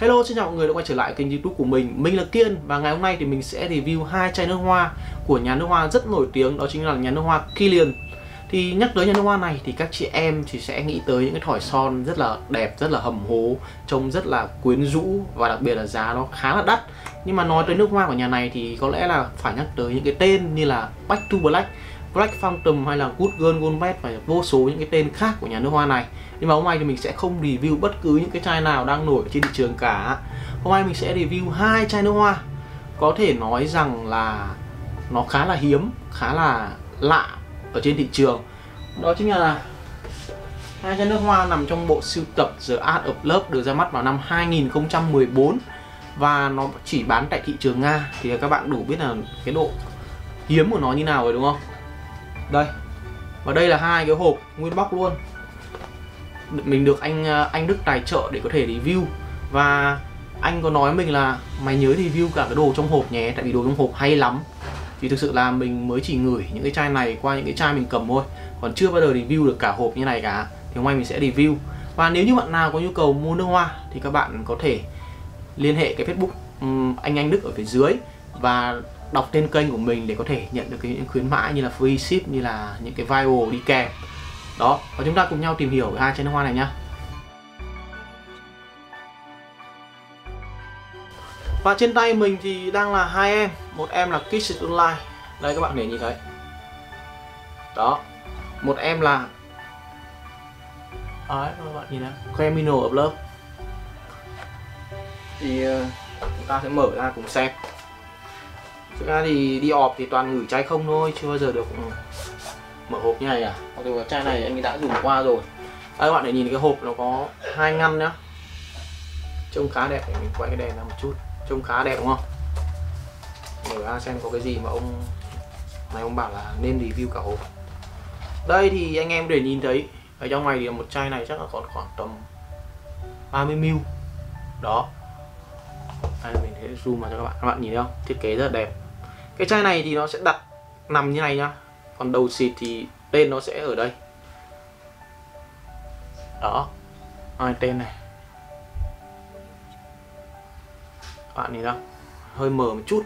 Hello, xin chào mọi người đã quay trở lại kênh youtube của mình. Mình là Kiên và ngày hôm nay thì mình sẽ review hai chai nước hoa của nhà nước hoa rất nổi tiếng Đó chính là nhà nước hoa Kilian Thì nhắc tới nhà nước hoa này thì các chị em chỉ sẽ nghĩ tới những cái thỏi son rất là đẹp, rất là hầm hố Trông rất là quyến rũ và đặc biệt là giá nó khá là đắt. Nhưng mà nói tới nước hoa của nhà này thì có lẽ là phải nhắc tới những cái tên như là Back to Black. Black Phantom hay là Good Girl Gold và vô số những cái tên khác của nhà nước hoa này. Nhưng mà hôm nay thì mình sẽ không review bất cứ những cái chai nào đang nổi trên thị trường cả. Hôm nay mình sẽ review hai chai nước hoa. Có thể nói rằng là nó khá là hiếm, khá là lạ ở trên thị trường. Đó chính là hai chai nước hoa nằm trong bộ sưu tập The Art of Love được ra mắt vào năm 2014 và nó chỉ bán tại thị trường Nga. Thì các bạn đủ biết là cái độ hiếm của nó như nào rồi đúng không? Đây. Và đây là hai cái hộp nguyên bóc luôn. Mình được anh à, anh Đức tài trợ để có thể review. Và anh có nói mình là mày nhớ review cả cái đồ trong hộp nhé tại vì đồ trong hộp hay lắm. Thì thực sự là mình mới chỉ ngửi những cái chai này qua những cái chai mình cầm thôi. Còn chưa bao giờ review được cả hộp như này cả. Thì hôm nay mình sẽ review. Và nếu như bạn nào có nhu cầu mua nước hoa thì các bạn có thể liên hệ cái facebook um, anh anh Đức ở phía dưới. Và đọc tên kênh của mình để có thể nhận được cái những khuyến mãi như là free ship, như là những cái viral đi kèm. Đó, và chúng ta cùng nhau tìm hiểu về hai chai nước hoa này nhá. Và trên tay mình thì đang là hai em. Một em là Kiss Online. Đây, các bạn để nhìn thấy. Đó, một em là đấy các bạn nhìn này Criminal of Love. Thì ờ, chúng ta sẽ mở ra cùng xem thực ra thì đi ọp thì toàn gửi chai không thôi chưa bao giờ được mở hộp như này à? Mặc dù chai này anh đã dùng qua rồi. Đây các bạn để nhìn cái hộp nó có hai ngăn nhá. Trông khá đẹp để mình quay cái đèn ra một chút. Trông khá đẹp đúng không? Mở ra xem có cái gì mà ông này ông bảo là nên review cả hộp. Đây thì anh em để nhìn thấy ở trong này thì một chai này chắc là còn khoảng tầm 30ml đó. Đây mình sẽ zoom vào cho các bạn. Các bạn nhìn thấy không? Thiết kế rất là đẹp cái chai này thì nó sẽ đặt nằm như này nhá. Còn đầu xịt thì tên nó sẽ ở đây. Đó. Ai tên này. Các bạn nhìn đâu, hơi mờ một chút.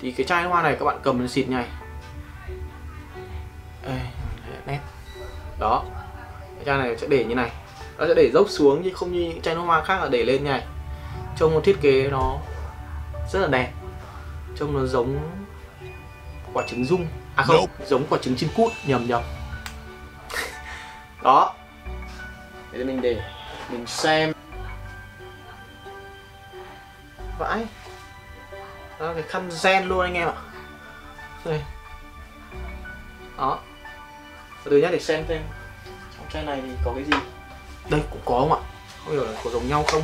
Thì cái chai hoa này các bạn cầm lên xịt này Ê, nét. Đó. Cái chai này sẽ để như này. Nó sẽ để dốc xuống chứ không như những chai nước hoa khác là để lên như này trông một thiết kế nó rất là đẹp trông nó giống quả trứng rung. À không nope. giống quả trứng chim cút nhầm nhầm. Đó. Để mình để mình xem. Vãi. Đó cái khăn gen luôn anh em ạ. Đây. Đó. Từ nhá để xem xem trong chai này thì có cái gì? Đây cũng có không ạ? Không hiểu là có giống nhau không?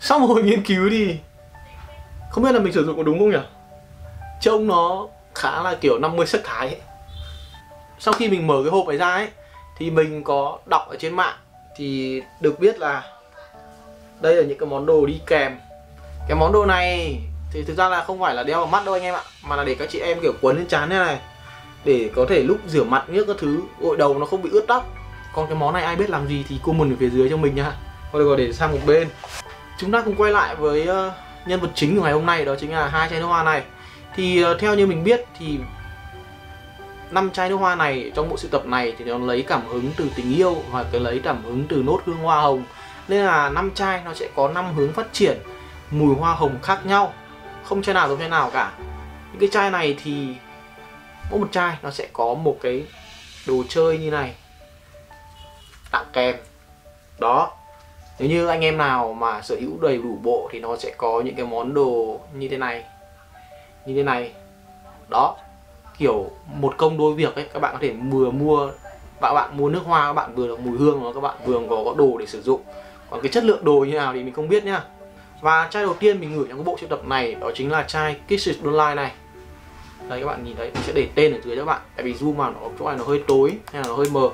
Sau một hồi nghiên cứu thì không biết là mình sử dụng có đúng không nhỉ? Trông nó khá là kiểu 50 sắc thái ấy. sau khi mình mở cái hộp này ra ấy, thì mình có đọc ở trên mạng, thì được biết là đây là những cái món đồ đi kèm. Cái món đồ này thì thực ra là không phải là đeo vào mắt đâu anh em ạ, mà là để các chị em kiểu quấn lên trán thế này, để có thể lúc rửa mặt nước các thứ, gội đầu nó không bị ướt tóc. Còn cái món này ai biết làm gì thì comment ở phía dưới cho mình nha. Thôi được rồi, để sang một bên. Chúng ta cùng quay lại với ờ, nhân vật chính của ngày hôm nay đó chính là hai chai nước hoa này. Thì uh, theo như mình biết thì năm chai nước hoa này trong bộ sưu tập này thì nó lấy cảm hứng từ tình yêu hoặc cái lấy cảm hứng từ nốt hương hoa hồng. Nên là năm chai nó sẽ có năm hướng phát triển mùi hoa hồng khác nhau không chai nào giống chai nào cả. Những cái chai này thì mỗi một chai nó sẽ có một cái đồ chơi như này. Tặng kèm. Đó nếu như anh em nào mà sở hữu đầy đủ bộ thì nó sẽ có những cái món đồ như thế này. Như thế này. Đó kiểu một công đôi việc ấy các bạn có thể vừa mua bạn bạn mua nước hoa các bạn vừa được mùi hương và các bạn vừa có, có đồ để sử dụng. Còn cái chất lượng đồ như nào thì mình không biết nhá và chai đầu tiên mình gửi trong cái bộ sưu tập này đó chính là chai Kisses Online này. Đây các bạn nhìn thấy mình sẽ để tên ở dưới cho các bạn. Tại vì zoom vào nó chỗ này nó hơi tối hay là nó hơi mờ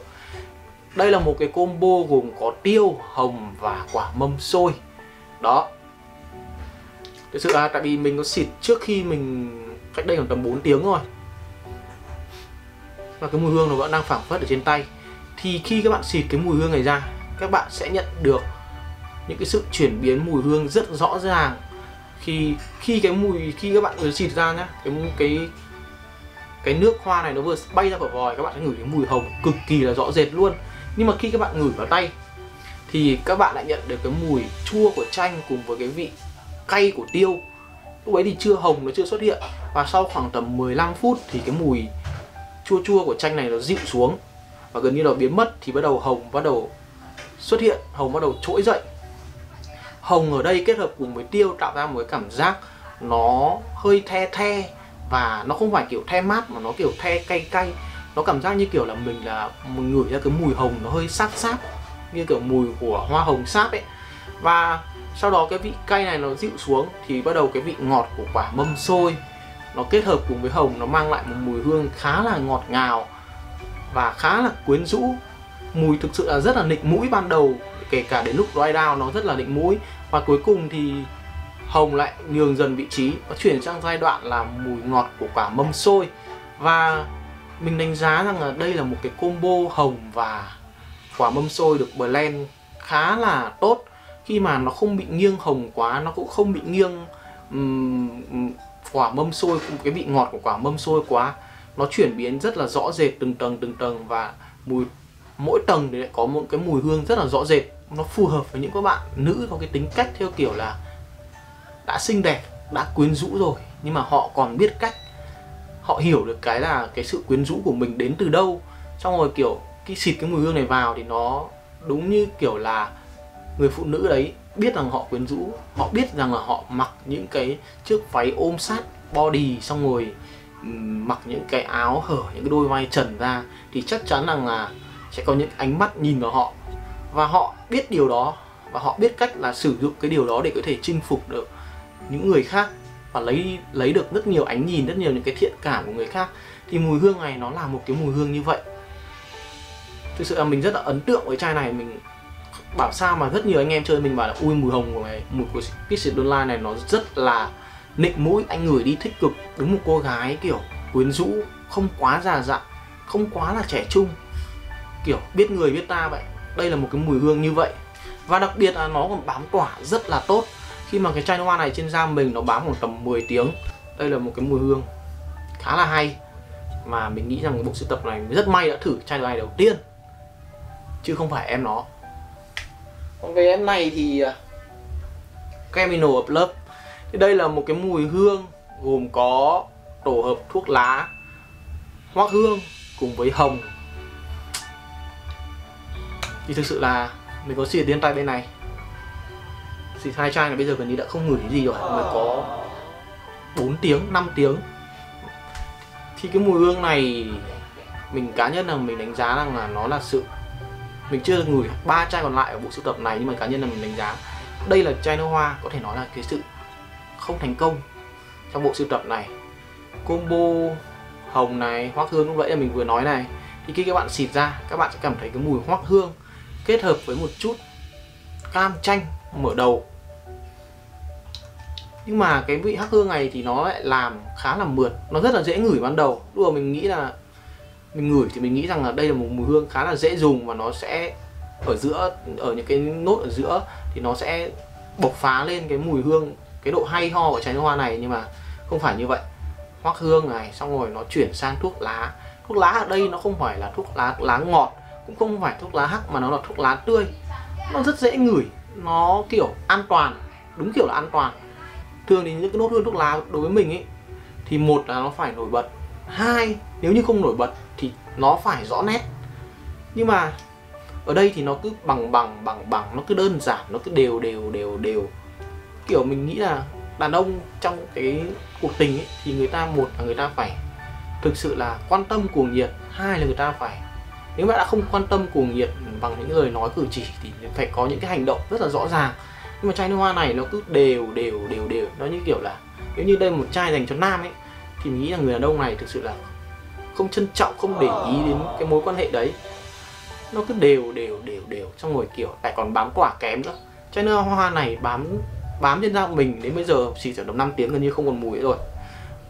đây là một cái combo gồm có tiêu, hồng và quả mâm xôi. Đó. Thực sự là tại vì mình có xịt trước khi mình cách đây khoảng tầm 4 tiếng rồi và cái mùi hương nó vẫn đang phảng phất ở trên tay. Thì khi các bạn xịt cái mùi hương này ra, các bạn sẽ nhận được những cái sự chuyển biến mùi hương rất rõ ràng. Khi khi cái mùi, khi các bạn vừa xịt ra nhá, cái cái cái nước hoa này nó vừa bay ra khỏi vòi, các bạn sẽ ngửi thấy mùi hồng cực kỳ là rõ rệt luôn nhưng mà khi các bạn ngửi vào tay, thì các bạn lại nhận được cái mùi chua của chanh cùng với cái vị cay của tiêu. Lúc ấy thì chưa hồng, nó chưa xuất hiện. Và sau khoảng tầm 15 phút thì cái mùi chua chua của chanh này nó dịu xuống. Và gần như là biến mất, thì bắt đầu hồng, bắt đầu xuất hiện, hồng, bắt đầu trỗi dậy. Hồng ở đây kết hợp cùng với tiêu tạo ra một cái cảm giác nó hơi the the và nó không phải kiểu the mát mà nó kiểu the cay cay nó cảm giác như kiểu là mình là mình ngửi ra cái mùi hồng nó hơi sáp sáp, như kiểu mùi của hoa hồng sáp ấy. Và sau đó cái vị cay này nó dịu xuống thì bắt đầu cái vị ngọt của quả mâm xôi nó kết hợp cùng với hồng, nó mang lại một mùi hương khá là ngọt ngào và khá là quyến rũ. Mùi thực sự là rất là nịnh mũi ban đầu, kể cả đến lúc dry down nó rất là nịnh mũi. Và cuối cùng thì hồng lại nhường dần vị trí, nó chuyển sang giai đoạn là mùi ngọt của quả mâm xôi. Và mình đánh giá rằng là đây là một cái combo hồng và quả mâm xôi được blend khá là tốt. Khi mà nó không bị nghiêng hồng quá nó cũng không bị nghiêng um, quả mâm xôi cái vị ngọt của quả mâm xôi quá nó chuyển biến rất là rõ rệt từng tầng từng tầng và mùi mỗi tầng thì lại có một cái mùi hương rất là rõ rệt. Nó phù hợp với những các bạn nữ có cái tính cách theo kiểu là đã xinh đẹp đã quyến rũ rồi nhưng mà họ còn biết cách họ hiểu được cái là cái sự quyến rũ của mình đến từ đâu. Xong rồi, kiểu, cái xịt cái mùi hương này vào thì nó đúng như kiểu là người phụ nữ đấy biết rằng họ quyến rũ, họ biết rằng là họ mặc những cái chiếc váy ôm sát body, xong rồi mặc những cái áo hở, những cái đôi vai trần ra thì chắc chắn rằng là sẽ có những ánh mắt nhìn vào họ. Và họ biết điều đó, và họ biết cách là sử dụng cái điều đó để có thể chinh phục được những người khác và lấy lấy được rất nhiều ánh nhìn, rất nhiều những cái thiện cảm của người khác, thì mùi hương này nó là một cái mùi hương như vậy. Thực sự là mình rất là ấn tượng với chai này, mình bảo sao mà rất nhiều anh em chơi mình bảo là, ui, mùi hồng của này mùi của Pixie Online này nó rất là nịnh mũi, anh người đi thích cực. Đúng một cô gái kiểu quyến rũ, không quá già dặn, không quá là trẻ trung, kiểu biết người, biết ta vậy. Đây là một cái mùi hương như vậy. Và đặc biệt là nó còn bám tỏa rất là tốt khi mà cái chai hoa này trên da mình nó bám khoảng tầm 10 tiếng, đây là một cái mùi hương khá là hay. Mà mình nghĩ rằng bộ sưu tập này rất may đã thử chai này đầu tiên, chứ không phải em nó. Còn về em này thì à, Camino of Love. Thì đây là một cái mùi hương gồm có tổ hợp thuốc lá hoa hương cùng với hồng. Thì thực sự là mình có xịt đến tay bên này xịt hai chai này bây giờ gần như đã không ngửi gì rồi mới có 4 tiếng 5 tiếng. Thì cái mùi hương này, mình cá nhân là mình đánh giá rằng là nó là sự, mình chưa ngửi ba chai còn lại ở bộ sưu tập này, nhưng mà cá nhân là mình đánh giá đây là chai nước hoa, có thể nói là cái sự không thành công trong bộ sưu tập này. Combo hồng này, hoác hương lúc nãy là mình vừa nói này. Thì khi các bạn xịt ra, các bạn sẽ cảm thấy cái mùi hoác hương kết hợp với một chút cam chanh mở đầu nhưng mà cái vị hắc hương này thì nó lại làm khá là mượt. Nó rất là dễ ngửi ban đầu. Lúc mà mình nghĩ là, mình ngửi thì mình nghĩ rằng là đây là một mùi hương khá là dễ dùng và nó sẽ ở giữa, ở những cái nốt ở giữa thì nó sẽ bộc phá lên cái mùi hương, cái độ hay ho của trái hoa này. Nhưng mà không phải như vậy. Hoắc hương này, xong rồi nó chuyển sang thuốc lá. Thuốc lá ở đây nó không phải là thuốc lá lá ngọt, cũng không phải thuốc lá hắc mà nó là thuốc lá tươi. Nó rất dễ ngửi. Nó kiểu an toàn, đúng kiểu là an toàn thường thì những cái nốt hương thuốc lá đối với mình ấy, thì một là nó phải nổi bật. Hai, nếu như không nổi bật thì nó phải rõ nét. Nhưng mà ở đây thì nó cứ bằng bằng bằng bằng, nó cứ đơn giản, nó cứ đều đều đều đều. Kiểu mình nghĩ là đàn ông trong cái cuộc tình ấy, thì người ta một là người ta phải thực sự là quan tâm cuồng nhiệt, hai là người ta phải, nếu bạn đã không quan tâm cuồng nhiệt bằng những lời nói cử chỉ thì phải có những cái hành động rất là rõ ràng nhưng mà chai nước hoa này nó cứ đều đều đều đều. Nó như kiểu là nếu như đây một chai dành cho nam ấy thì mình nghĩ là người đàn ông này thực sự là không trân trọng không để ý đến cái mối quan hệ đấy. Nó cứ đều đều đều đều trong ngồi kiểu lại còn bám quả kém nữa. Chai nước hoa này bám bám trên da mình đến bây giờ chỉ khoảng tầm 5 tiếng gần như không còn mùi nữa rồi.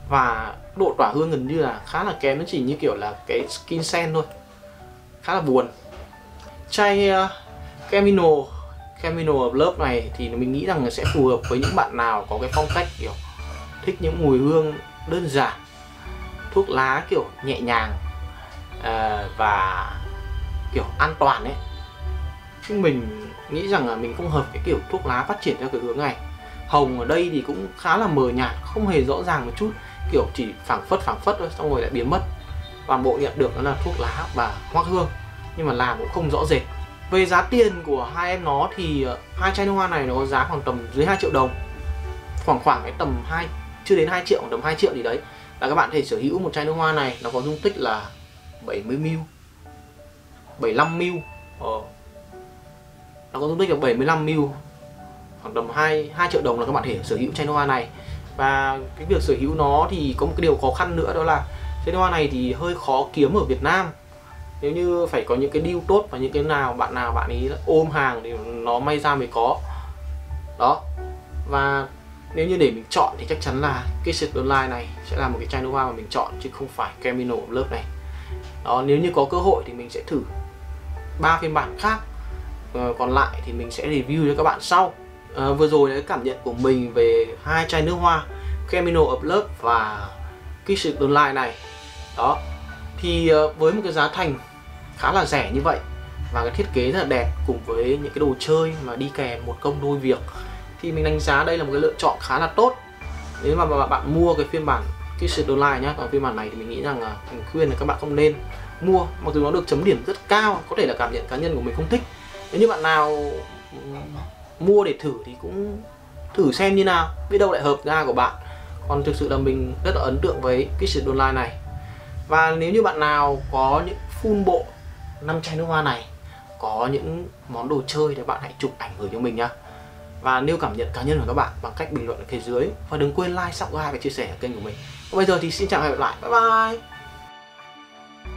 Và độ tỏa hương gần như là khá là kém nó chỉ như kiểu là cái skin scent thôi. Khá là buồn. Chai uh, Camino Camino lớp Love này thì mình nghĩ rằng sẽ phù hợp với những bạn nào có cái phong cách kiểu thích những mùi hương đơn giản thuốc lá kiểu nhẹ nhàng à, và kiểu an toàn ấy. Chứ mình nghĩ rằng là mình không hợp cái kiểu thuốc lá phát triển theo cái hướng này. Hồng ở đây thì cũng khá là mờ nhạt không hề rõ ràng một chút kiểu chỉ phảng phất phảng phất thôi xong rồi lại biến mất. Toàn bộ nhận được đó là thuốc lá và hoa hương nhưng mà làm cũng không rõ rệt về giá tiền của hai em nó thì ờ, hai chai nước hoa này nó có giá khoảng tầm dưới 2 triệu đồng. Khoảng khoảng cái tầm 2 chưa đến 2 triệu, tầm 2 triệu gì đấy. Là các bạn có thể sở hữu một chai nước hoa này, nó có dung tích là 70 ml 75 ml. Ờ. nó có dung tích là 75 ml, khoảng tầm 2 2 triệu đồng là các bạn thể sở hữu chai nước hoa này. Và cái việc sở hữu nó thì có một cái điều khó khăn nữa, đó là chai nước hoa này thì hơi khó kiếm ở Việt Nam nếu như phải có những cái deal tốt và những cái nào bạn nào bạn ấy ôm hàng thì nó may ra mới có. Đó. Và nếu như để mình chọn thì chắc chắn là cái Secret Online này sẽ là một cái chai nước hoa mà mình chọn chứ không phải Camino lớp này. Đó nếu như có cơ hội thì mình sẽ thử ba phiên bản khác. Ờ, còn lại thì mình sẽ review cho các bạn sau. Ờ, vừa rồi là cái cảm nhận của mình về hai chai nước hoa Camino up lớp và Kiss It Online này. Đó. Thì ờ, với một cái giá thành khá là rẻ như vậy. Và cái thiết kế rất là đẹp cùng với những cái đồ chơi mà đi kèm một công đôi việc. Thì mình đánh giá đây là một cái lựa chọn khá là tốt. Nếu mà bạn mua cái phiên bản Kiss Online nhá còn phiên bản này thì mình nghĩ rằng là mình khuyên là các bạn không nên mua. Mặc dù nó được chấm điểm rất cao, có thể là cảm nhận cá nhân của mình không thích. Nếu như bạn nào mua để thử thì cũng thử xem như nào, biết đâu lại hợp ra của bạn. Còn thực sự là mình rất là ấn tượng với Kiss Online này. Và nếu như bạn nào có những full bộ năm chai nước hoa này có những món đồ chơi thì bạn hãy chụp ảnh gửi cho mình nhá và nêu cảm nhận cá nhân của các bạn bằng cách bình luận ở phía dưới và đừng quên like, subscribe và chia sẻ ở kênh của mình. Còn bây giờ thì xin chào và hẹn gặp lại. Bye bye.